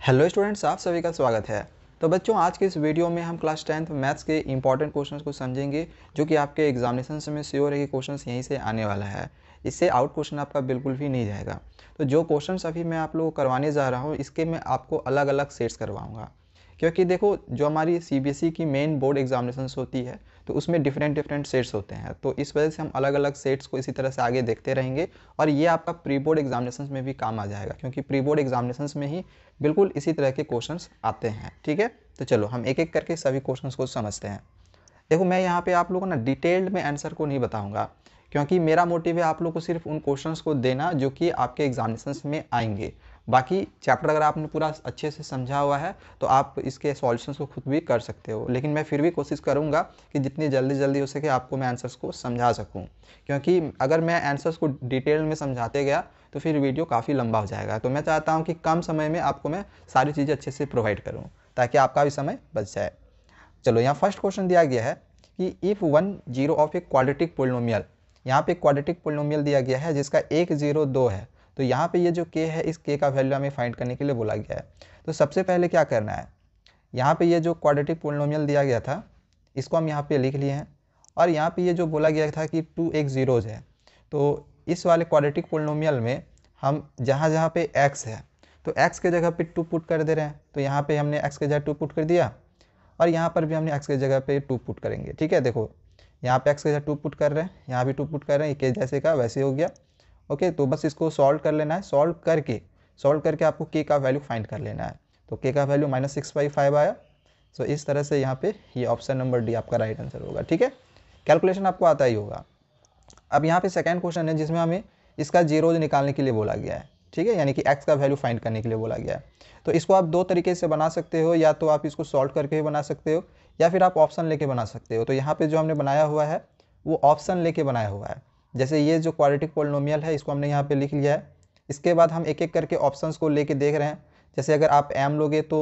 Hello students आप सभी का स्वागत है। तो बच्चों, आज के इस वीडियो में हम क्लास टेंथ मैथ्स के इंपॉर्टेंट क्वेश्चंस को समझेंगे, जो कि आपके एग्जामिनेशन में श्योर है कि क्वेश्चंस यहीं से आने वाला है। इससे आउट क्वेश्चन आपका बिल्कुल भी नहीं जाएगा। तो जो क्वेश्चंस अभी मैं आप लोगों को करवाने जा रहा हूँ, इसके मैं आपको अलग अलग सेट्स करवाऊँगा। क्योंकि देखो, जो हमारी सीबीएसई की मेन बोर्ड एग्जामिनेशन होती है तो उसमें डिफरेंट डिफरेंट सेट्स होते हैं। तो इस वजह से हम अलग अलग सेट्स को इसी तरह से आगे देखते रहेंगे और ये आपका प्री बोर्ड एग्जामिनेशन में भी काम आ जाएगा, क्योंकि प्री बोर्ड एग्जामिनेशन में ही बिल्कुल इसी तरह के क्वेश्चन आते हैं, ठीक है? तो चलो, हम एक एक करके सभी क्वेश्चन को समझते हैं। देखो, मैं यहाँ पे आप लोगों को ना डिटेल्ड में आंसर को नहीं बताऊँगा, क्योंकि मेरा मोटिव है आप लोग को सिर्फ़ उन क्वेश्चंस को देना जो कि आपके एग्जामिनेशन में आएँगे। बाकी चैप्टर अगर आपने पूरा अच्छे से समझा हुआ है तो आप इसके सॉल्यूशंस को खुद भी कर सकते हो। लेकिन मैं फिर भी कोशिश करूँगा कि जितनी जल्दी जल्दी हो सके आपको मैं आंसर्स को समझा सकूँ। क्योंकि अगर मैं आंसर्स को डिटेल में समझाते गया तो फिर वीडियो काफ़ी लंबा हो जाएगा। तो मैं चाहता हूँ कि कम समय में आपको मैं सारी चीज़ें अच्छे से प्रोवाइड करूँ, ताकि आपका भी समय बच जाए। चलो, यहाँ फ़र्स्ट क्वेश्चन दिया गया है कि if one zero of a quadratic polynomial यहाँ पे क्वाड्रेटिक पोलिनोमियल दिया गया है, जिसका एक ज़ीरो दो है। तो यहाँ पे ये जो के है, इस के का वैल्यू हमें फाइंड करने के लिए बोला गया है। तो सबसे पहले क्या करना है? यहाँ पे ये जो क्वाड्रेटिक पोलिनोमियल दिया गया था, इसको हम यहाँ पे लिख लिए हैं। और यहाँ पे ये जो बोला गया था कि टू एक ज़ीरोज़ है तो इस वाले क्वाड्रेटिक पोलिनोमियल में हम जहाँ जहाँ पे एक्स है तो एक्स के जगह पे टू पुट कर दे रहे हैं। तो यहाँ पे हमने एक्स के जगह टू पुट कर दिया, और यहाँ पर भी हमने एक्स के जगह पे टू पुट करेंगे। ठीक है, देखो, यहाँ पे एक्स के जगह टू पुट कर रहे हैं, यहाँ भी टू पुट कर रहे हैं के जैसे का वैसे हो गया। ओके तो बस इसको सॉल्व कर लेना है। सॉल्व करके सॉल्व करके आपको के का वैल्यू फाइंड कर लेना है। तो के का value minus six by five आया। सो इस तरह से यहाँ पे ये ऑप्शन नंबर डी आपका राइट आंसर होगा, ठीक है? कैलकुलेशन आपको आता ही होगा। अब यहाँ पे सेकेंड क्वेश्चन है, जिसमें हमें इसका जीरोज निकालने के लिए बोला गया है, ठीक है? यानी कि एक्स का वैल्यू फाइंड करने के लिए बोला गया है। तो इसको आप दो तरीके से बना सकते हो, या तो आप इसको सॉल्व करके भी बना सकते हो, या फिर आप ऑप्शन लेके बना सकते हो। तो यहाँ पे जो हमने बनाया हुआ है, वो ऑप्शन लेके बनाया हुआ है। जैसे ये जो क्वाड्रेटिक पोलिनोमियल है, इसको हमने यहाँ पे लिख लिया है। इसके बाद हम एक एक करके ऑप्शंस को लेके देख रहे हैं। जैसे अगर आप एम लोगे तो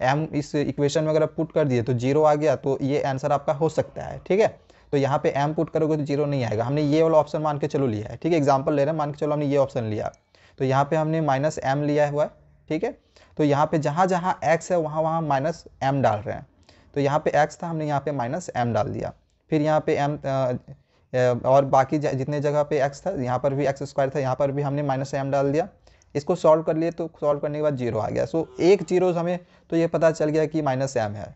एम इस इक्वेशन में अगर आप पुट कर दिए तो ज़ीरो आ गया तो ये आंसर आपका हो सकता है, ठीक है? तो यहाँ पे एम पुट करोगे तो ज़ीरो नहीं आएगा। हमने ये वाला ऑप्शन मान के चलो लिया है, ठीक है? एग्ज़ाम्पल ले रहे हैं, मान के चलो हमने ये ऑप्शन लिया। तो यहाँ पे हमने माइनस एम लिया हुआ है, ठीक है? तो यहाँ पे जहाँ जहाँ एक्स है, वहाँ वहाँ माइनस एम डाल रहे हैं। तो यहाँ पे एक्स था, हमने यहाँ पे माइनस एम डाल दिया। फिर यहाँ पे एम और बाकी जितने जगह पे एक्स था, यहाँ पर भी एक्स स्क्वायर था, यहाँ पर भी हमने माइनस एम डाल दिया। इसको सॉल्व कर लिए तो सॉल्व करने के बाद ज़ीरो आ गया। सो एक ज़ीरो हमें तो ये पता चल गया कि माइनस एम है।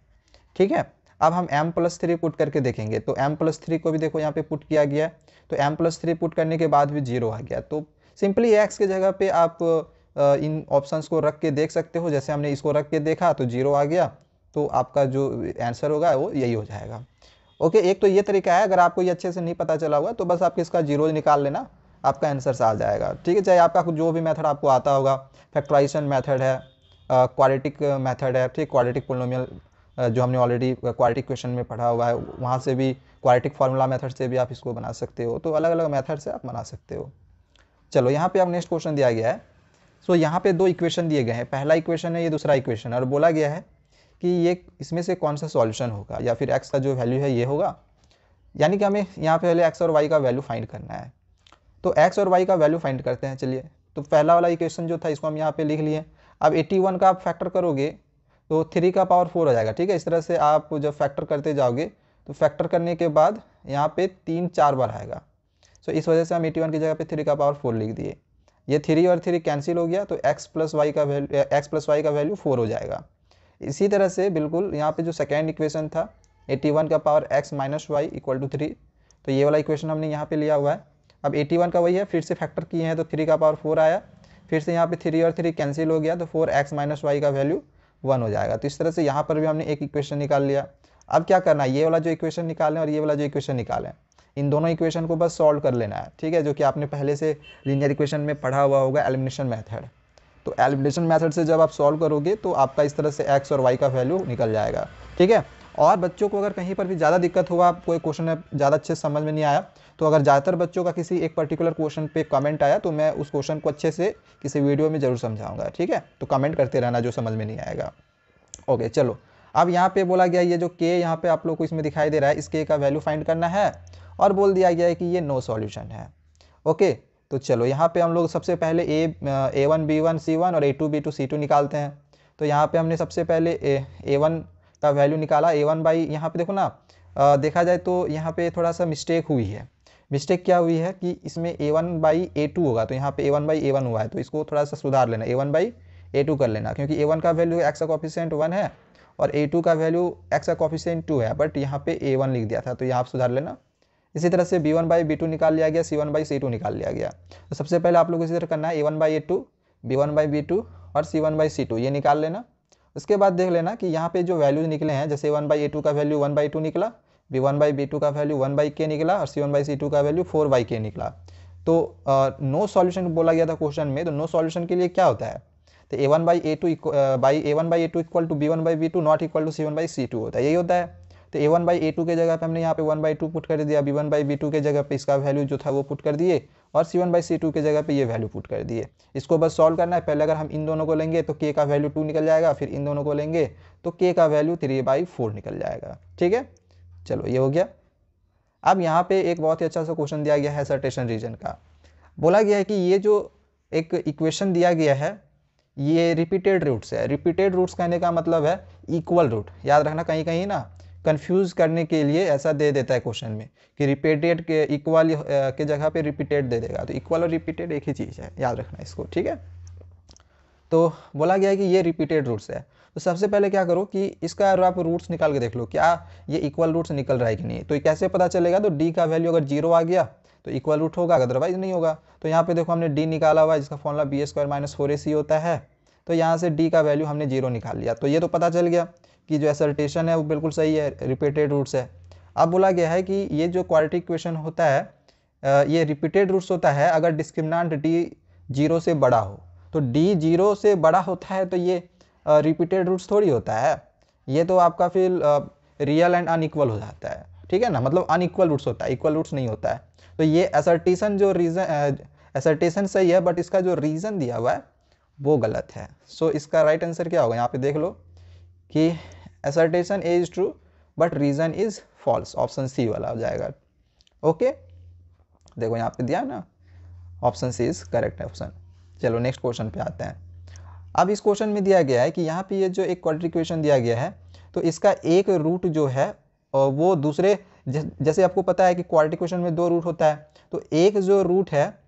ठीक है? अब हम एम प्लस थ्री पुट करके देखेंगे। तो एम प्लस थ्री को भी देखो, यहाँ पे पुट किया गया तो एम प्लस थ्री पुट करने के बाद भी ज़ीरो आ गया। तो सिंपली एक्स के जगह पे आप इन ऑप्शंस को रख के देख सकते हो। जैसे हमने इसको रख के देखा तो ज़ीरो आ गया। तो आपका जो आंसर होगा वो यही हो जाएगा। ओके एक तो ये तरीका है अगर आपको ये अच्छे से नहीं पता चला हुआ तो बस आप इसका जीरोज निकाल लेना आपका आंसर आ जाएगा। ठीक है चाहे आपका जो भी मेथड आपको आता होगा फैक्टराइजेशन मेथड है क्वालिटिक मेथड है ठीक क्वालिटिक पोलिनोमियल जो हमने ऑलरेडी क्वालिटिक क्वेश्चन में पढ़ा हुआ है वहाँ से भी क्वालिटिक फार्मूला मेथड से भी आप इसको बना सकते हो तो अलग अलग मेथड से आप बना सकते हो। चलो यहाँ पे आप नेक्स्ट क्वेश्चन दिया गया है। सो so, यहाँ पे दो इक्वेशन दिए गए हैं पहला इक्वेशन है ये दूसरा इक्वेशन और बोला गया है कि ये इसमें से कौन सा सॉल्यूशन होगा? या फिर एक्स का जो वैल्यू है, ये होगा? यानी कि हमें यहाँ पे पहले एक्स और वाई का वैल्यू फाइंड करना है। तो एक्स और वाई का वैल्यू फाइंड करते हैं, चलिए। तो पहला वाला इक्वेशन जो था, इसको हम यहाँ पे लिख लिए। अब 81 का आप फैक्टर करोगे तो थ्री का पावर फोर हो जाएगा, ठीक है? इस तरह से आप जब फैक्टर करते जाओगे तो फैक्टर करने के बाद यहाँ पे तीन चार बार आएगा। सो इस वजह से हम एटी की जगह पे थ्री का पावर फोर लिख दिए। ये थ्री और थ्री कैंसिल हो गया तो एक्स प्लस वाई का वैल्यू एक्स प्लस वाई का वैल्यू फोर हो जाएगा। इसी तरह से बिल्कुल यहाँ पे जो सेकेंड इक्वेशन था 81 का power x minus y equal to three तो ये वाला इक्वेशन हमने यहाँ पे लिया हुआ है। अब 81 का वही है, फिर से फैक्टर किए हैं तो थ्री का पावर फोर आया, फिर से यहाँ पे थ्री और थ्री कैंसिल हो गया तो फोर एक्स माइनस वाई का वैल्यू वन हो जाएगा। तो इस तरह से यहाँ पर भी हमने एक इक्वेशन निकाल लिया। अब क्या करना है? ये वाला जो इक्वेशन निकालें और ये वाला जो इक्वेशन निकालें। इन दोनों इक्वेशन को बस सॉल्व कर लेना है, ठीक है? जो कि आपने पहले से लीनियर इक्वेशन में पढ़ा हुआ होगा एलिमिनेशन मेथड तो एलिमिनेशन मेथड से जब आप सॉल्व करोगे तो आपका इस तरह से एक्स और वाई का वैल्यू निकल जाएगा, ठीक है? और बच्चों को अगर कहीं पर भी ज़्यादा दिक्कत हुआ, कोई क्वेश्चन ज़्यादा अच्छे समझ में नहीं आया तो अगर ज़्यादातर बच्चों का किसी एक पर्टिकुलर क्वेश्चन पे कमेंट आया तो मैं उस क्वेश्चन को अच्छे से किसी वीडियो में ज़रूर समझाऊँगा, ठीक है? तो कमेंट करते रहना जो समझ में नहीं आएगा। ओके चलो। अब यहाँ पे बोला गया ये जो के यहाँ पे आप लोग को इसमें दिखाई दे रहा है, इस के का वैल्यू फाइंड करना है और बोल दिया गया है कि ये नो सॉल्यूशन है। ओके तो चलो यहाँ पे हम लोग सबसे पहले a a one b one c one और a two b two c two निकालते हैं। तो यहाँ पे हमने सबसे पहले ए ए वन का वैल्यू निकाला। ए वन बाई यहाँ पर देखो ना आ, देखा जाए तो यहाँ पे थोड़ा सा मिस्टेक हुई है। मिस्टेक क्या हुई है कि इसमें A one by A two होगा तो यहाँ पे A one by A one हुआ है। तो इसको थोड़ा सा सुधार लेना A one by A two कर लेना क्योंकि ए वन का वैल्यू एक्स का कॉफिशेंट वन है और ए टू का वैल्यू एक्स का कॉफिशेंट टू है। बट यहाँ पे ए वन लिख दिया था तो यहाँ आप सुधार लेना। इसी तरह से b one by b two निकाल लिया गया c one by c two निकाल लिया गया तो सबसे पहले आप लोग इसी तरह करना है a one by a two b one by b two और c one by c two ये निकाल लेना उसके बाद देख लेना कि यहाँ पे जो वैल्यूज़ निकले हैं जैसे वन बाई ए टू का वैल्यू वन बाई टू निकला b one by b two का वैल्यू वन बाई के निकला और c one by c two का वैल्यू फोर बाई के निकला तो नो सॉल्यूशन बोला गया था क्वेश्चन में तो नो सॉल्यूशन के लिए क्या होता है तो a one by a two by a one by a two equal to b one by b two not equal to c one by c two होता है यही होता है तो a one by a two के जगह पे हमने यहाँ पे वन बाई टू पुट कर दिया। B one by b two के जगह पे इसका वैल्यू जो था वो पुट कर दिए और c one by c two के जगह पे ये वैल्यू पुट कर दिए। इसको बस सॉल्व करना है। पहले अगर हम इन दोनों को लेंगे तो के का वैल्यू टू निकल जाएगा, फिर इन दोनों को लेंगे तो के का वैल्यू थ्री बाई फोर निकल जाएगा। ठीक है? चलो, ये हो गया। अब यहाँ पे एक बहुत ही अच्छा सा क्वेश्चन दिया गया है सर्टेशन रीजन का। बोला गया है कि ये जो एक इक्वेशन दिया गया है, ये रिपीटेड रूट्स है। रिपीटेड रूट्स कहने का मतलब है इक्वल रूट याद रखना कहीं कहीं ना। कंफ्यूज करने के लिए ऐसा दे देता है क्वेश्चन में कि रिपीटेड के इक्वल के जगह पे रिपीटेड दे देगा। तो इक्वल और रिपीटेड एक ही चीज़ है, याद रखना इसको, ठीक है? तो बोला गया है कि ये रिपीटेड रूट्स है। तो सबसे पहले क्या करो कि इसका अगर आप रूट्स निकाल के देख लो, क्या ये इक्वल रूट्स निकल रहा है कि नहीं? तो कैसे पता चलेगा? तो डी का वैल्यू अगर ज़ीरो आ गया तो इक्वल रूट होगा अदरवाइज़ नहीं होगा। तो यहाँ पे देखो हमने डी निकाला हुआ है, जिसका formula b square minus four a c होता है। तो यहाँ से डी का वैल्यू हमने ज़ीरो निकाल लिया। तो ये तो पता चल गया। कि जो एसर्टेशन है वो बिल्कुल सही है रिपीटेड रूट्स है। अब बोला गया है कि ये जो क्वालिटी इक्वेशन होता है ये रिपीटेड रूट्स होता है अगर डिस्क्रिमिनांट डी ज़ीरो से बड़ा हो तो डी ज़ीरो से बड़ा होता है तो ये रिपीटेड रूट्स थोड़ी होता है। ये तो आपका फिर रियल एंड अनइक्वल हो जाता है। ठीक है ना? मतलब अनइक्वल रूट्स होता है इक्वल रूट्स नहीं होता है। तो ये एसर्टेशन जो रीज़न एसर्टेशन सही है बट इसका जो रीज़न दिया हुआ है वो गलत है। सो so, इसका राइट right आंसर क्या होगा? यहाँ पे देख लो। कि assertion is true but reason is false option c वाला हो जाएगा। ओके देखो यहाँ पे दिया ना। Option c is correct option चलो नेक्स्ट क्वेश्चन पे आते हैं। अब इस क्वेश्चन में दिया गया है कि यहाँ पे ये जो एक क्वाड्रिक इक्वेशन दिया गया है तो इसका एक रूट जो है वो दूसरे, जैसे आपको पता है कि क्वाड्रिक इक्वेशन में दो रूट होता है तो एक जो रूट है,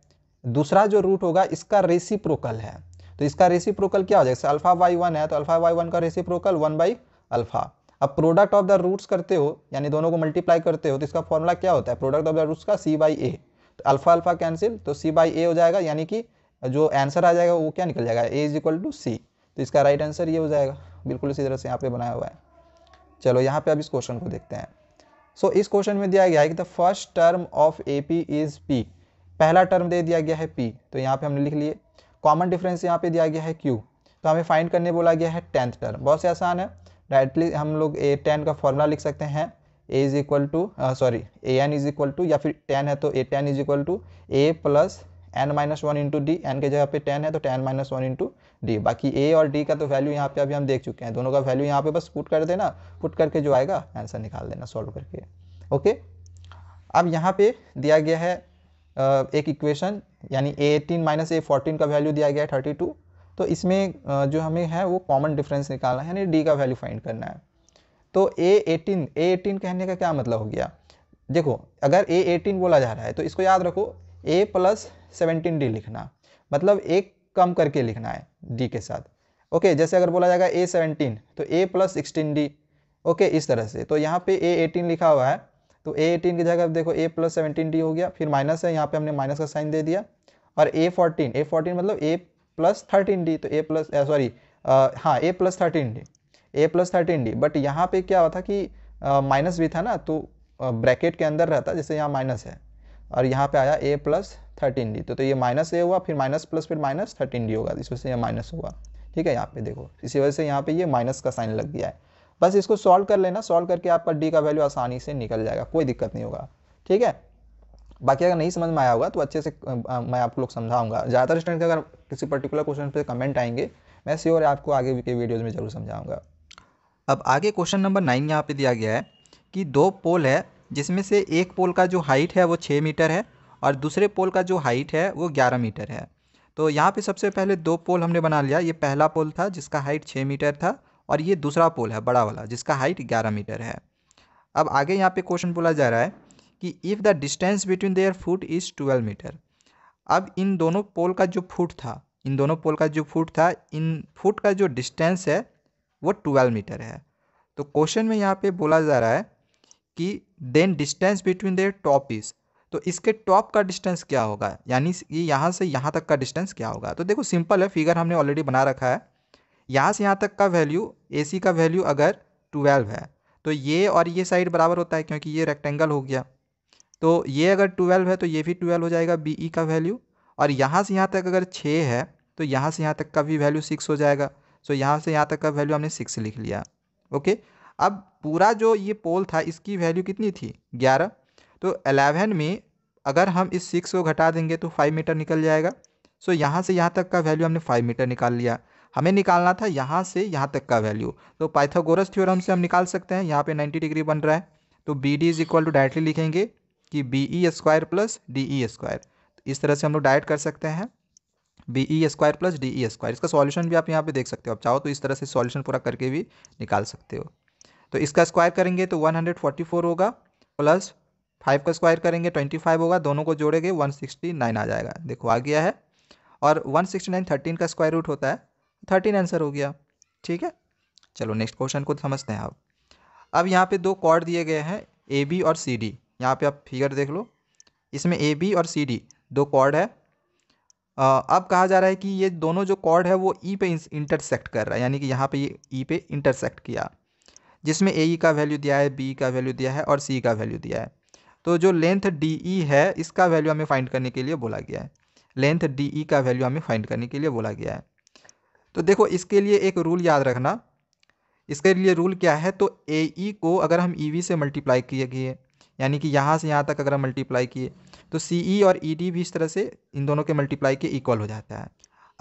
दूसरा जो रूट होगा, इसका रेसिप्रोकल है। तो इसका रेसिप्रोकल क्या हो जाएगा? जैसे अल्फ़ा वाई वन है तो अल्फ़ा वाई वन का रेसिप्रोकल वन बाई अल्फ़ा अब प्रोडक्ट ऑफ़ द रूट्स करते हो यानी दोनों को मल्टीप्लाई करते हो तो इसका फॉर्मूला क्या होता है? प्रोडक्ट ऑफ़ द रूट्स का सी बाई ए तो अल्फ़ा अल्फ़ा कैंसिल तो सी बाई ए हो जाएगा यानी कि जो आंसर आ जाएगा वो क्या निकल जाएगा? A is equal to c तो इसका राइट आंसर ये हो जाएगा। बिल्कुल इसी तरह से यहाँ पे बनाया हुआ है। चलो यहाँ पे अब इस क्वेश्चन को देखते हैं। सो so, इस क्वेश्चन में दिया गया है कि the first term of A P is p पहला टर्म दे दिया गया है पी तो यहाँ पे हमने लिख लिए। कॉमन डिफरेंस यहाँ पे दिया गया है क्यू तो हमें फाइंड करने बोला गया है टेंथ टर्म बहुत से आसान है। डायरेक्टली हम लोग ए टेन का फॉर्मूला लिख सकते हैं। A is equal to sorry a n is equal to या फिर टेन है तो a ten is equal to a plus n minus one into d n के जगह पे टेन है तो ten minus one into d बाकी ए और डी का तो वैल्यू यहाँ पे अभी हम देख चुके हैं। दोनों का वैल्यू यहाँ पे बस पुट कर देना। पुट करके जो आएगा आंसर निकाल देना सॉल्व करके। ओके अब यहाँ पे दिया गया है एक इक्वेशन यानी a eighteen minus a fourteen का वैल्यू दिया गया है थर्टी टू तो इसमें जो हमें है वो कॉमन डिफरेंस निकालना है, यानी डी का वैल्यू फाइंड करना है। तो ए एटीन ए एटीन कहने का क्या मतलब हो गया? देखो, अगर ए एटीन बोला जा रहा है तो इसको याद रखो ए प्लस सेवनटीन डी लिखना मतलब एक कम करके लिखना है डी के साथ। ओके, जैसे अगर बोला जाएगा ए सेवनटीन तो a plus sixteen d okay, इस तरह से। तो यहाँ पे ए एटीन लिखा हुआ है तो ए एटीन की जगह अब देखो ए प्लस सेवनटीन डी हो गया फिर माइनस है यहाँ पे हमने माइनस का साइन दे दिया। और ए फोर्टीन ए फोर्टीन मतलब ए प्लस थर्टीन डी तो ए प्लस सॉरी हाँ a plus thirteen d a plus thirteen d but यहाँ पे क्या होता कि माइनस भी था ना तो ब्रैकेट के अंदर रहता जैसे यहाँ माइनस है। और यहाँ पे आया ए प्लस थर्टीन डी तो, तो ये माइनस ए हुआ फिर माइनस प्लस फिर माइनस थर्टीन डी होगा इस वजह से यह माइनस हुआ। ठीक है यहाँ पे देखो इसी वजह से यहाँ पे ये माइनस का साइन लग गया है। बस इसको सॉल्व कर लेना सॉल्व करके आपका डी का वैल्यू आसानी से निकल जाएगा, कोई दिक्कत नहीं होगा, ठीक है? बाकी अगर नहीं समझ में आया होगा तो अच्छे से मैं आप लोग समझाऊँगा। ज़्यादातर स्टूडेंट अगर किसी पर्टिकुलर क्वेश्चन पे कमेंट आएँगे, मैं श्योर आपको आगे के वीडियोज़ में ज़रूर समझाऊँगा। अब आगे क्वेश्चन नंबर नाइन यहाँ पे दिया गया है कि दो पोल है, जिसमें से एक पोल का जो हाइट है, वो छः मीटर है, और दूसरे पोल का जो हाइट है, वो ग्यारह मीटर है। तो यहाँ पे सबसे पहले दो पोल हमने बना लिया। ये पहला पोल था, जिसका हाइट छः मीटर था और ये दूसरा पोल है, बड़ा वाला, जिसका हाइट ग्यारह मीटर है। अब आगे यहाँ पे क्वेश्चन बोला जा रहा है कि if the distance between their foot is twelve metre अब इन दोनों पोल का जो फुट था, इन दोनों पोल का जो फुट था, इन फुट का जो डिस्टेंस है, वो ट्वेल्व मीटर है। तो क्वेश्चन में यहाँ पे बोला जा रहा है कि then distance between their top is तो इसके टॉप का डिस्टेंस क्या होगा? यानी कि यहाँ से यहाँ तक का डिस्टेंस क्या होगा? तो देखो सिंपल है फिगर हमने ऑलरेडी बना रखा है। यहाँ से यहाँ तक का वैल्यू एसी का वैल्यू अगर ट्वेल्व है तो ये और ये साइड बराबर होता है क्योंकि ये रेक्टेंगल हो गया। तो ये अगर ट्वेल्व है तो ये भी ट्वेल्व हो जाएगा बी ई का वैल्यू और यहाँ से यहाँ तक अगर छः है तो यहाँ से यहाँ तक का भी वैल्यू सिक्स हो जाएगा। सो यहाँ से यहाँ तक का वैल्यू हमने सिक्स लिख लिया। ओके अब पूरा जो ये पोल था, इसकी वैल्यू कितनी थी? ग्यारह। तो अलेवन में अगर हम इस सिक्स को घटा देंगे तो फाइव मीटर निकल जाएगा। सो यहाँ से यहाँ तक का वैल्यू हमने फाइव मीटर निकाल लिया। हमें निकालना था यहाँ से यहाँ तक का वैल्यू तो पाइथागोरस थ्योरम से हम निकाल सकते हैं। यहाँ पे 90 डिग्री बन रहा है। तो b d is equal to directly लिखेंगे कि b e square plus d e square इस तरह से हम लोग डायरेक्ट कर सकते हैं। B e square plus d e square इसका सॉल्यूशन भी आप यहाँ पे देख सकते हो। आप चाहो तो इस तरह से सॉल्यूशन पूरा करके भी निकाल सकते हो। तो इसका स्क्वायर करेंगे तो 144 होगा प्लस फाइव का स्क्वायर करेंगे 25 होगा। दोनों को जोड़ेंगे 169 आ जाएगा। देखो आ गया है। और 169 13 का स्क्वायर रूट होता है। थर्टीन आंसर हो गया। ठीक है? चलो नेक्स्ट क्वेश्चन को समझते हैं आप। अब यहाँ पे दो कॉर्ड दिए गए हैं ए बी और सी डी यहाँ पे आप फिगर देख लो। इसमें ए बी और सी डी दो कॉर्ड है। अब कहा जा रहा है कि ये दोनों जो कॉर्ड है, वो ई e पे इंटरसेक्ट कर रहा है, यानी कि यहाँ पे ये ई e पे इंटरसेक्ट किया। जिसमें ए ई का वैल्यू दिया है बी का वैल्यू दिया है और सी का वैल्यू दिया है। तो जो लेंथ डी ई है, इसका वैल्यू हमें फाइंड करने के लिए बोला गया है। लेंथ डी ई का वैल्यू हमें फाइंड करने के लिए बोला गया है। तो देखो, इसके लिए एक रूल याद रखना। इसके लिए रूल क्या है? तो ए ई e को अगर हम ई वी से मल्टीप्लाई किए गए यानी कि यहाँ से यहाँ तक अगर हम मल्टीप्लाई किए तो सी ई और ई डी भी इस तरह से इन दोनों के मल्टीप्लाई के इक्वल हो जाता है।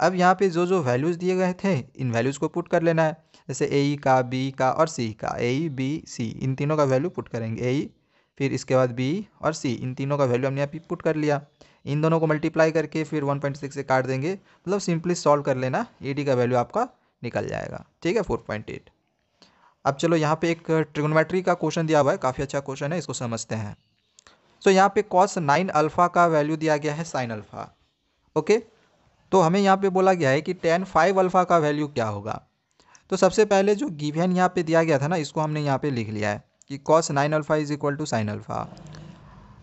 अब यहाँ पे जो जो वैल्यूज़ दिए गए थे, इन वैल्यूज़ को पुट कर लेना है। जैसे ए ई का बी का और सी का। ए ई बी सी इन तीनों का वैल्यू पुट करेंगे ए ई फिर इसके बाद बी और सी इन तीनों का वैल्यू हमने यहाँ पे पुट कर लिया। इन दोनों को मल्टीप्लाई करके फिर 1.6 से काट देंगे। मतलब सिंपली सॉल्व कर लेना ए का वैल्यू आपका निकल जाएगा। ठीक है 4.8 अब चलो यहाँ पे एक ट्रिगोनोमेट्री का क्वेश्चन दिया हुआ है काफ़ी अच्छा क्वेश्चन है इसको समझते हैं। सो so, यहाँ पे कॉस नाइन अल्फ़ा का वैल्यू दिया गया है साइन अल्फ़ा ओके तो हमें यहाँ पे बोला गया है कि टेन फाइव अल्फ़ा का वैल्यू क्या होगा? तो सबसे पहले जो गिवियन यहाँ पे दिया गया था ना इसको हमने यहाँ पे लिख लिया है कि cos nine alpha is equal to sine alpha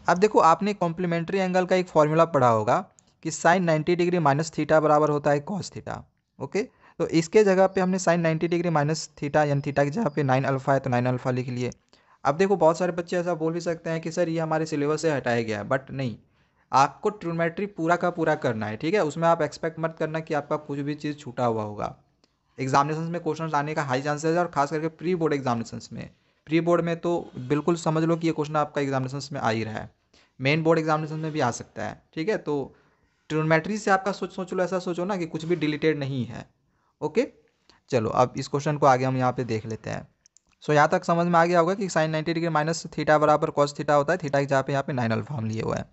अब देखो, आपने कॉम्प्लीमेंट्री एंगल का एक फॉर्मूला पढ़ा होगा कि साइन 90 डिग्री माइनस थीटा बराबर होता है कॉस थीटा ओके तो इसके जगह पे हमने साइन 90 डिग्री माइनस थीटा यानी थीटा की जगह पे नाइन अल्फ़ा है तो नाइन अल्फ़ा लिख लिए। अब देखो, बहुत सारे बच्चे ऐसा बोल भी सकते हैं कि, सर, ये हमारे सिलेबस से हटाया गया है बट नहीं। आपको ट्रोमेट्री पूरा का पूरा करना है, ठीक है? उसमें आप एक्सपेक्ट मत करना कि आपका कुछ भी चीज़ छूटा हुआ होगा। एग्जामिनेशन में क्वेश्चन आने का हाई चांसेस है और खास करके प्री बोर्ड एग्जामिनेशन में। प्री बोर्ड में तो बिल्कुल समझ लो कि ये क्वेश्चन आपका एग्जामिनेशन में आ ही रहा है। मेन बोर्ड एग्जामिनेशन में भी आ सकता है, ठीक है? तो ट्रिग्नोमेट्री से आपका सोच सोच लो, ऐसा सोचो ना कि कुछ भी डिलीटेड नहीं है ओके चलो, अब इस क्वेश्चन को आगे हम यहाँ पे देख लेते हैं। सो यहाँ तक समझ में आ गया होगा कि sine ninety degree minus theta बराबर कॉस थीटा होता है थीटा की जहाँ पे यहाँ पे नाइन अल्फ़ा हम लिए हुए हैं।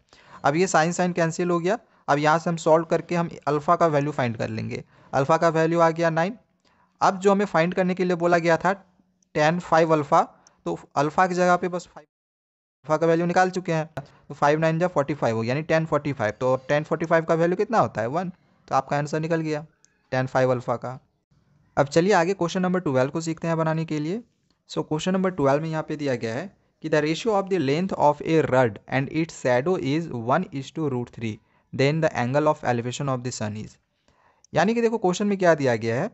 अब ये साइन साइन कैंसिल हो गया। अब यहाँ से हम सॉल्व करके हम अल्फ़ा का वैल्यू फाइंड कर लेंगे। अल्फ़ा का वैल्यू आ गया नाइन अब जो हमें फाइंड करने के लिए बोला गया था टेन फाइव अल्फ़ा तो अल्फ़ा की जगह पे बस फाइव अल्फ़ा का वैल्यू निकाल चुके हैं। तो फाइव नाइन जा फोर्टी फाइव हो यानी टेन फोर्टी फाइव तो टेन फोर्टी फाइव का वैल्यू कितना होता है? वन तो आपका आंसर निकल गया टेन फाइव अल्फ़ा का। अब चलिए आगे क्वेश्चन नंबर ट्वेल्व को सीखते हैं बनाने के लिए। सो क्वेश्चन नंबर ट्वेल्व में यहाँ पे दिया गया है कि the ratio of the length of a rod and its shadow is one is to root three then the angle of elevation of the sun is यानी कि देखो क्वेश्चन में क्या दिया गया है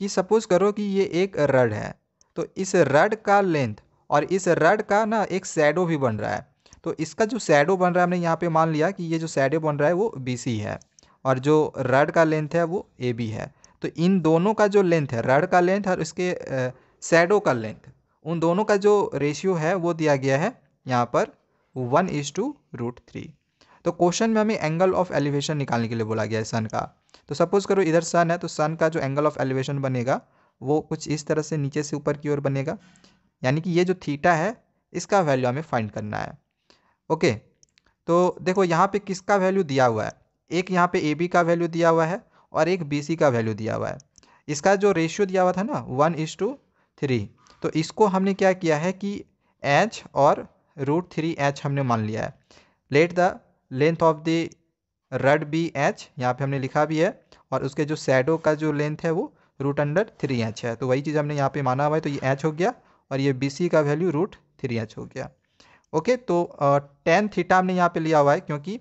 कि सपोज़ करो कि ये एक रड है तो इस रड का लेंथ और इस रड का ना एक सैडो भी बन रहा है। तो इसका जो सैडो बन रहा है, हमने यहाँ पे मान लिया कि ये जो सैडो बन रहा है, वो बी सी है और जो रड का लेंथ है, वो ए बी है। तो इन दोनों का जो लेंथ है, रड का लेंथ और इसके सैडो का लेंथ, उन दोनों का जो रेशियो है, वो दिया गया है यहाँ पर one is to root three तो क्वेश्चन में हमें एंगल ऑफ़ एलिवेशन निकालने के लिए बोला गया है सन का। तो सपोज़ करो इधर सन है तो सन का जो एंगल ऑफ़ एलिवेशन बनेगा वो कुछ इस तरह से नीचे से ऊपर की ओर बनेगा। यानी कि ये जो थीटा है, इसका वैल्यू हमें फाइंड करना है। ओके तो देखो यहाँ पे किसका वैल्यू दिया हुआ है? एक यहाँ पे ए बी का वैल्यू दिया हुआ है और एक बी सी का वैल्यू दिया हुआ है। इसका जो रेशियो दिया हुआ था ना वन इज़ टू थ्री तो इसको हमने क्या किया है कि एच और रूट थ्री एच हमने मान लिया है। Let the length of the rod be h यहाँ पे हमने लिखा भी है और उसके जो सैडो का जो लेंथ है वो रूट अंडर थ्री एच है। तो वही चीज़ हमने यहाँ पे माना हुआ है तो ये एच हो गया और ये बी सी का वैल्यू रूट थ्री एच हो गया। ओके तो टेन थीटा हमने यहाँ पे लिया हुआ है क्योंकि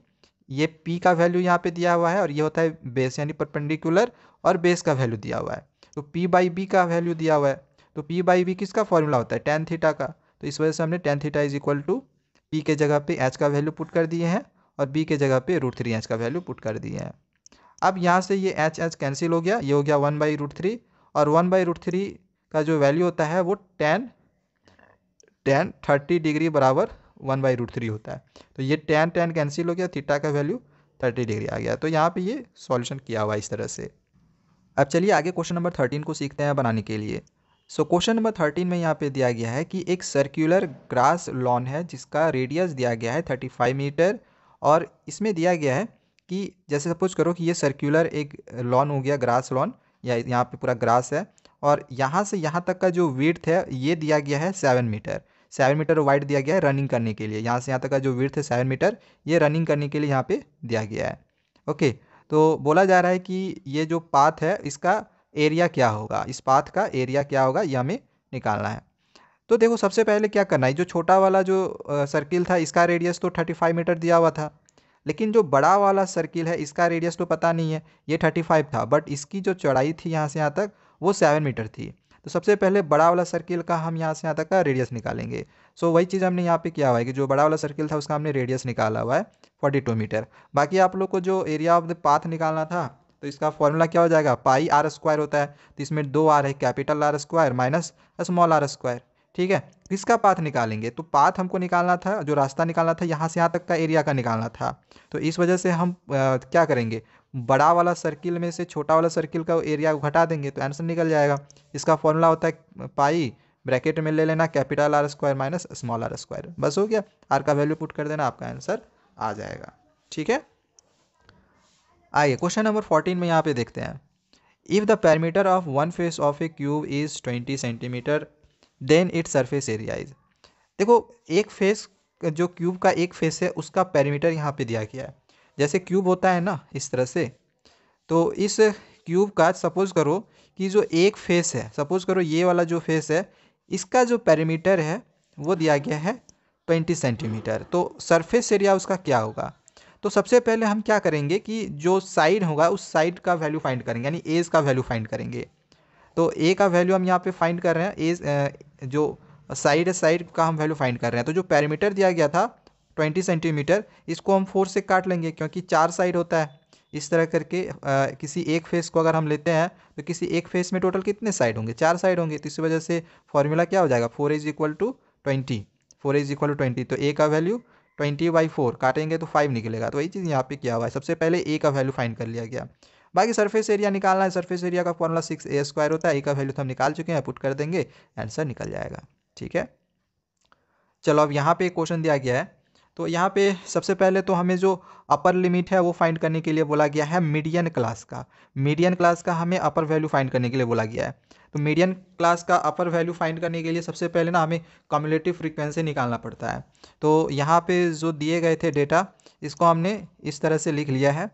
ये पी का वैल्यू यहाँ पे दिया हुआ है और ये होता है बेस यानी परपेंडिकुलर और बेस का वैल्यू दिया हुआ है। तो पी बाई बी का वैल्यू दिया हुआ है। तो पी बाई बी किसका फॉर्मूला होता है? टेन थीटा का। तो इस वजह से हमने tan theta is equal to p के जगह पे एच का वैल्यू पुट कर दिए हैं और बी के जगह पे रूट थ्री एच का वैल्यू पुट कर दिए हैं। अब यहाँ से ये एच एच कैंसिल हो गया, ये हो गया वन बाई रूट थ्री और वन बाई रूट थ्री का जो वैल्यू होता है वो टेन टेन थर्टी डिग्री बराबर वन बाई रूट थ्री होता है। तो ये टेन टेन कैंसिल हो गया थीटा का वैल्यू थर्टी डिग्री आ गया। तो यहाँ पे ये सॉल्यूशन किया हुआ इस तरह से। अब चलिए आगे क्वेश्चन नंबर थर्टीन को सीखते हैं बनाने के लिए। सो क्वेश्चन नंबर थर्टीन में यहाँ पे दिया गया है कि एक सर्कुलर ग्रास लॉन है, जिसका रेडियस दिया गया है थर्टी फाइव मीटर और इसमें दिया गया है कि जैसे सपोज़ करो कि ये सर्कुलर एक लॉन हो गया ग्रास लॉन या यहाँ पे पूरा ग्रास है, और यहाँ से यहाँ तक का जो विड्थ है, ये दिया गया है seven metre seven metre wide दिया गया है रनिंग करने के लिए. यहाँ से यहाँ तक का जो विड्थ है सेवन मीटर ये रनिंग करने के लिए यहाँ पे दिया गया है. ओके तो बोला जा रहा है कि ये जो पाथ है, इसका एरिया क्या होगा? इस पाथ का एरिया क्या होगा? ये हमें निकालना है. तो देखो, सबसे पहले क्या करना है? जो छोटा वाला जो सर्किल था, इसका रेडियस तो थर्टी फाइव मीटर दिया हुआ था. लेकिन जो बड़ा वाला सर्किल है, इसका रेडियस तो पता नहीं है, ये थर्टी फाइव था बट इसकी जो चौड़ाई थी यहाँ से यहाँ तक, वो सेवन मीटर थी। तो सबसे पहले बड़ा वाला सर्किल का हम यहाँ से यहाँ तक का रेडियस निकालेंगे। सो वही चीज़ हमने यहाँ पे किया हुआ है कि जो बड़ा वाला सर्किल था, उसका हमने रेडियस निकाला हुआ है फोर्टी टू मीटर बाकी आप लोग को जो एरिया ऑफ़ द पाथ निकालना था तो इसका फॉर्मूला क्या हो जाएगा? पाई आर स्क्वायर होता है तो इसमें दो आर है capital R square minus small R square ठीक है? किसका पाथ निकालेंगे? तो पाथ हमको निकालना था जो रास्ता निकालना था यहाँ से यहाँ तक का एरिया का निकालना था। तो इस वजह से हम आ, क्या करेंगे? बड़ा वाला सर्किल में से छोटा वाला सर्किल का एरिया घटा देंगे तो आंसर निकल जाएगा। इसका फॉर्मूला होता है पाई ब्रैकेट में ले लेना capital R square minus small R square बस हो गया? आर का वैल्यू पुट कर देना आपका आंसर आ जाएगा। ठीक है? आइए क्वेश्चन नंबर फोर्टीन में यहाँ पे देखते हैं। If the parameter of one face of a cube is twenty centimetre then it surface area is. देखो, एक फेस जो क्यूब का एक फेस है, उसका पैरामीटर यहाँ पे दिया गया है। जैसे क्यूब होता है ना, इस तरह से तो इस क्यूब का सपोज़ करो कि जो एक फेस है, सपोज़ करो ये वाला जो फेस है, इसका जो पैरामीटर है, वो दिया गया है ट्वेंटी सेंटीमीटर। तो सरफेस एरिया उसका क्या होगा? तो सबसे पहले हम क्या करेंगे कि जो साइड होगा, उस साइड का वैल्यू फाइंड करेंगे, यानी एज का वैल्यू फाइंड करेंगे। तो ए का वैल्यू हम यहाँ पे फाइंड कर रहे हैं, एज जो साइड साइड का हम वैल्यू फाइंड कर रहे हैं। तो जो पैरामीटर दिया गया था ट्वेंटी सेंटीमीटर इसको हम फोर से काट लेंगे क्योंकि चार साइड होता है। इस तरह करके आ, किसी एक फेस को अगर हम लेते हैं तो किसी एक फेस में टोटल कितने साइड होंगे? चार साइड होंगे। तो इस वजह से फॉर्मूला क्या हो जाएगा? Four is equal to twenty four is equal to twenty तो ए का वैल्यू ट्वेंटी बाई फोर काटेंगे तो फाइव निकलेगा। तो वही चीज़ यहाँ पे किया हुआ है। सबसे पहले ए का वैल्यू फाइंड कर लिया गया। बाकी सरफेस एरिया निकालना है। सरफेस एरिया का फॉर्मूला सिक्स ए स्क्वायर होता है। ए का वैल्यू तो हम निकाल चुके हैं पुट कर देंगे आंसर निकल जाएगा। ठीक है? चलो, अब यहाँ पे क्वेश्चन दिया गया है। तो यहाँ पे सबसे पहले तो हमें जो अपर लिमिट है, वो फाइंड करने के लिए बोला गया है मीडियन क्लास का। मीडियन क्लास का हमें अपर वैल्यू फाइंड करने के लिए बोला गया है। तो मीडियन क्लास का अपर वैल्यू फाइंड करने के लिए सबसे पहले ना हमें कम्युलेटिव फ्रीक्वेंसी निकालना पड़ता है। तो यहाँ पे जो दिए गए थे डेटा इसको हमने इस तरह से लिख लिया है।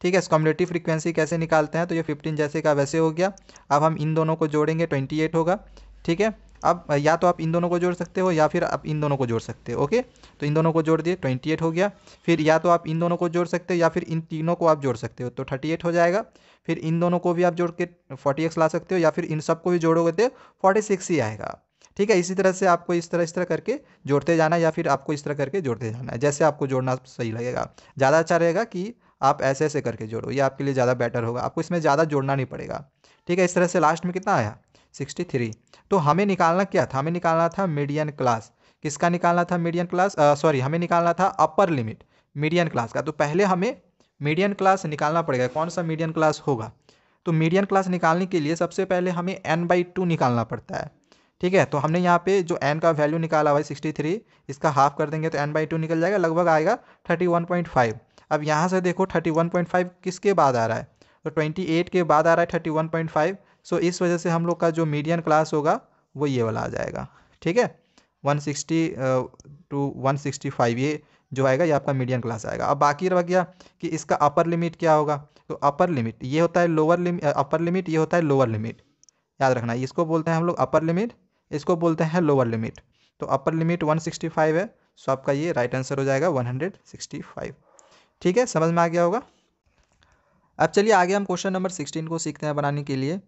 ठीक है कम्युलेटिव फ्रीक्वेंसी कैसे निकालते हैं? तो ये फिफ्टीन जैसे का वैसे हो गया। अब हम इन दोनों को जोड़ेंगे ट्वेंटी एट होगा। ठीक है? अब या तो आप इन दोनों को जोड़ सकते हो, या फिर आप इन दोनों को जोड़ सकते हो, ओके? तो इन दोनों को जोड़ दिए ट्वेंटी एट हो गया। फिर या तो आप इन दोनों को जोड़ सकते हो, या फिर इन तीनों को आप जोड़ सकते हो तो थर्टी एट हो जाएगा। फिर इन दोनों को भी आप जोड़ के फोर्टी एक्स ला सकते हो, या फिर इन सबको भी जोड़ोगे तो फोर्टी सिक्स ही आएगा। ठीक है? इसी तरह से आपको इस तरह इस तरह करके जोड़ते जाना, या फिर आपको इस तरह करके जोड़ते जाना है। जैसे आपको जोड़ना सही लगेगा। ज़्यादा अच्छा रहेगा कि आप ऐसे ऐसे करके जोड़ो, ये आपके लिए ज़्यादा बेटर होगा। आपको इसमें ज़्यादा जोड़ना नहीं पड़ेगा। ठीक है, इस तरह से लास्ट में कितना आया? सिक्सटी थ्री तो हमें निकालना क्या था? हमें निकालना था मीडियन क्लास किसका निकालना था? मीडियन क्लास सॉरी हमें निकालना था अपर लिमिट मीडियन क्लास का। तो पहले हमें मीडियन क्लास निकालना पड़ेगा। कौन सा मीडियन क्लास होगा? तो मीडियन क्लास निकालने के लिए सबसे पहले हमें एन बाई टू निकालना पड़ता है। ठीक है तो हमने यहाँ पे जो एन का वैल्यू निकाला हुआ है सिक्सटी थ्री इसका हाफ़ कर देंगे तो एन बाई टू निकल जाएगा, लगभग आएगा थर्टी वन पॉइंट फाइव अब यहाँ से देखो थर्टी वन पॉइंट फाइव किसके बाद आ रहा है? तो ट्वेंटी एट के बाद आ रहा है thirty one point five. So इस वजह से हम लोग का जो मीडियन क्लास होगा, वो ये वाला आ जाएगा। ठीक है? One sixty two one sixty five ये जो आएगा, ये आपका मीडियन क्लास आएगा। अब बाकी रह गया कि इसका अपर लिमिट क्या होगा? तो अपर लिमिट ये होता है लोअर लिमिट अपर लिमिट ये होता है लोअर लिमिट याद रखना, इसको बोलते हैं हम लोग अपर लिमिट इसको बोलते हैं लोअर लिमिट तो अपर लिमिट 165 है सो आपका ये राइट आंसर हो जाएगा 165 ठीक है? समझ में आ गया होगा? अब चलिए आगे हम क्वेश्चन नंबर 16 को सीखते हैं बनाने के लिए।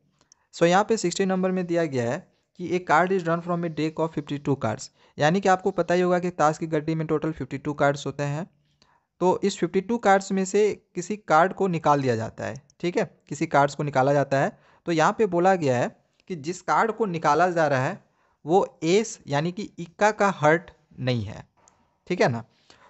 सो यहाँ पे 16 नंबर में दिया गया है कि एक card is run from a deck of 52 cards यानी कि आपको पता ही होगा कि ताश की गड्डी में टोटल 52 कार्ड्स होते हैं। तो इस 52 कार्ड्स में से किसी कार्ड को निकाल दिया जाता है। ठीक है? किसी कार्ड्स को निकाला जाता है। तो यहाँ पे बोला गया है कि जिस कार्ड को निकाला जा रहा है, वो एस यानी कि इक्का का हर्ट नहीं है। ठीक है ना?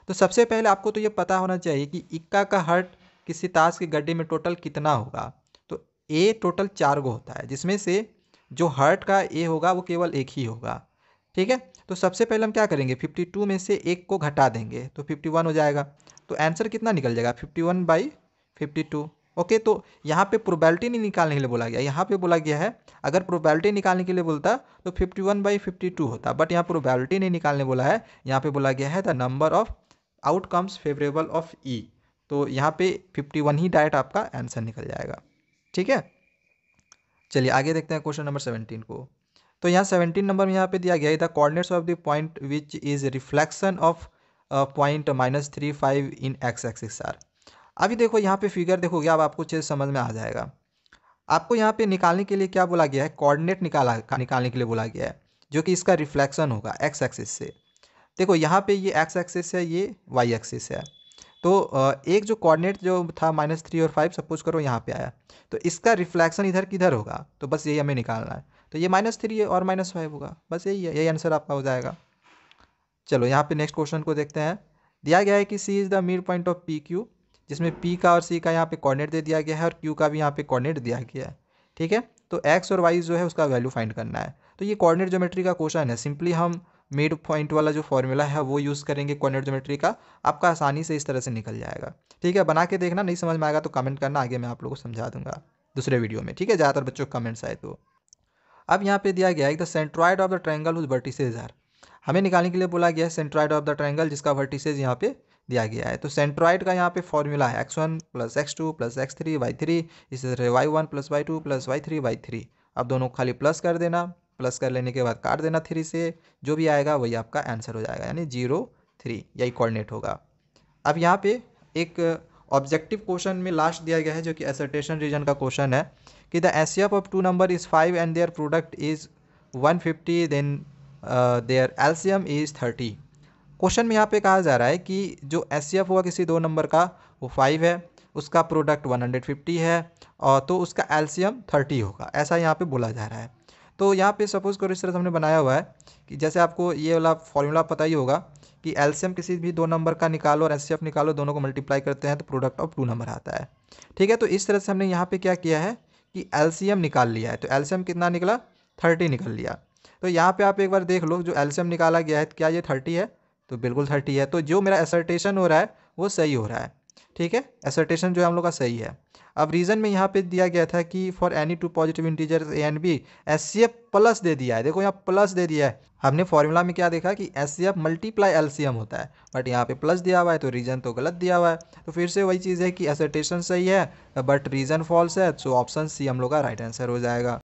तो सबसे पहले आपको तो ये पता होना चाहिए कि इक्का का हर्ट किसी ताश की गड्ढे में टोटल कितना होगा। तो ए टोटल चार गो होता है, जिसमें से जो हर्ट का ए होगा वो केवल एक ही होगा। ठीक है? तो सबसे पहले हम क्या करेंगे? 52 में से एक को घटा देंगे तो 51 हो जाएगा। तो आंसर कितना निकल जाएगा? 51 वन बाई फिफ्टी ओके? तो यहाँ पे प्रोबेबिलिटी नहीं निकालने के लिए बोला गया। यहाँ पे बोला गया है, अगर प्रोबेबिलिटी निकालने के लिए बोलता तो 51 वन बाई फिफ्टी होता। बट यहाँ प्रोबेबिलिटी नहीं निकालने बोला है। यहाँ पे बोला गया है the number of outcomes favourable of E तो यहाँ पे 51 ही डायरेक्ट आपका आंसर निकल जाएगा। ठीक है? चलिए आगे देखते हैं क्वेश्चन नंबर सेवनटीन को। तो यहाँ सेवनटीन नंबर में यहाँ पे दिया गया है the coordinates of the point which is reflection of point minus three five in x axis are अभी देखो यहाँ पे फिगर देखोगे, अब आपको चीज़ समझ में आ जाएगा। आपको यहाँ पे निकालने के लिए क्या बोला गया है? कोऑर्डिनेट निकाला, निकालने के लिए बोला गया है, जो कि इसका रिफ्लेक्शन होगा एक्स एक्सिस से। देखो, यहाँ पे ये एक्स एक्सिस है, ये वाई एक्सिस है। तो एक जो कोऑर्डिनेट जो था माइनस थ्री और फाइव सपोज़ करो यहाँ पे आया। तो इसका रिफ्लेक्शन इधर किधर होगा? तो बस यही हमें निकालना है। तो ये माइनस थ्री और माइनस फाइव होगा। बस यही है, यही आंसर आपका हो जाएगा। चलो, यहाँ पे नेक्स्ट क्वेश्चन को देखते हैं। दिया गया है कि C is the mid point of P Q जिसमें पी का और सी का यहाँ पे कोऑर्डिनेट दे दिया गया है और क्यू का भी यहाँ पे कोऑर्डिनेट दिया गया है। ठीक है? तो एक्स और वाई जो है, उसका वैल्यू फाइंड करना है। तो ये कोऑर्डिनेट ज्योमेट्री का क्वेश्चन है। सिंपली हम मिड पॉइंट वाला जो फॉर्मूला है वो यूज़ करेंगे कोऑर्डिनेट ज्योमेट्री का। आपका आसानी से इस तरह से निकल जाएगा। ठीक है, बना के देखना, नहीं समझ में आएगा तो कमेंट करना, आगे मैं आप लोगों को समझा दूँगा दूसरे वीडियो में। ठीक है, ज़्यादातर बच्चों को कमेंट्स आए तो। अब यहाँ पे दिया गया है the centroid of the triangle whose vertices are हमें निकालने के लिए बोला गया है सेंट्रॉइड ऑफ़ द ट्रायंगल जिसका वर्टिसेज यहाँ पे दिया गया है। तो सेंट्रॉइड का यहाँ पे फॉर्मूला है x one plus x two plus x three y three इसी तरह y one plus y two plus y three y three अब दोनों खाली प्लस कर देना। प्लस कर लेने के बाद काट देना थ्री से, जो भी आएगा वही आपका आंसर हो जाएगा, यानी ज़ीरो थ्री यही कोऑर्डिनेट होगा। अब यहाँ पे एक ऑब्जेक्टिव क्वेश्चन में लास्ट दिया गया है, जो कि एसर्टेशन रीजन का क्वेश्चन है, कि the S of two number is five and their product is one fifty then their LCM is thirty question में यहाँ पे कहा जा रहा है कि जो एस हुआ किसी दो नंबर का, वो फाइव है, उसका प्रोडक्ट वन हंड्रेड फिफ्टी है, और तो उसका एल्सियम थर्टी होगा, ऐसा यहाँ पे बोला जा रहा है। तो यहाँ पे सपोज़ करो इस तरह से हमने बनाया हुआ है कि जैसे आपको ये वाला फॉर्मूला पता ही होगा कि एल्सियम किसी भी दो नंबर का निकालो और एस निकालो, दोनों को मल्टीप्लाई करते हैं तो प्रोडक्ट ऑफ़ टू नंबर आता है। ठीक है? तो इस तरह से हमने यहाँ पे क्या किया है कि एल्सियम निकाल लिया है। तो एल्सियम कितना निकला? थर्टी निकल लिया। तो यहाँ पे आप एक बार देख लो, जो एल्सियम निकाला गया है क्या ये थर्टी है? तो बिल्कुल थर्टी है। तो जो मेरा एसर्टेशन हो रहा है, वो सही हो रहा है। ठीक है? एसर्टेशन जो है हम लोग का सही है। अब रीज़न में यहाँ पे दिया गया था कि for any two positive integer a and b S C F plus दे दिया है। देखो यहाँ प्लस दे दिया है। हमने फॉर्मूला में क्या देखा कि S C F multiply L C M होता है। बट यहाँ पे प्लस दिया हुआ है तो रीज़न तो गलत दिया हुआ है। तो फिर से वही चीज़ है कि एसर्टेशन सही है बट रीज़न फॉल्स है सो ऑप्शन सी हम लोग का राइट आंसर हो जाएगा।